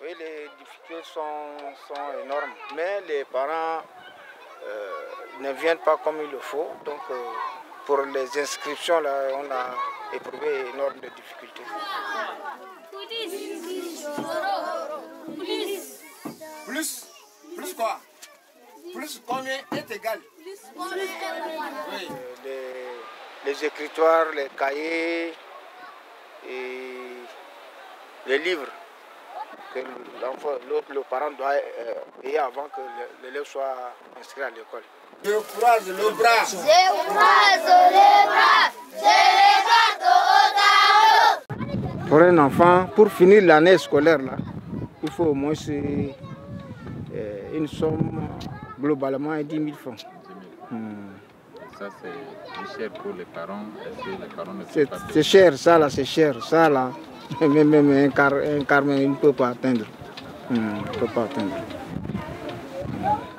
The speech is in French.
Oui, les difficultés sont, sont énormes, mais les parents euh, ne viennent pas comme il le faut. Donc, euh, pour les inscriptions, là, on a éprouvé énormément de difficultés. Plus Plus quoi? Plus combien est égal Oui. Les, les écritoires, les cahiers et les livres que le, le parent doit euh, payer avant que l'élève soit inscrit à l'école. Je croise le bras. Je croise le bras. Je regarde Pour un enfant, pour finir l'année scolaire, là, il faut au moins euh, une somme globalement de 10 000 francs. 10 000 hmm. Ça, c'est cher pour les parents. C'est cher, ça là, c'est cher. Ça là, même, même un car, un car, il ne peut pas atteindre. Hmm, il ne peut pas atteindre. Hmm.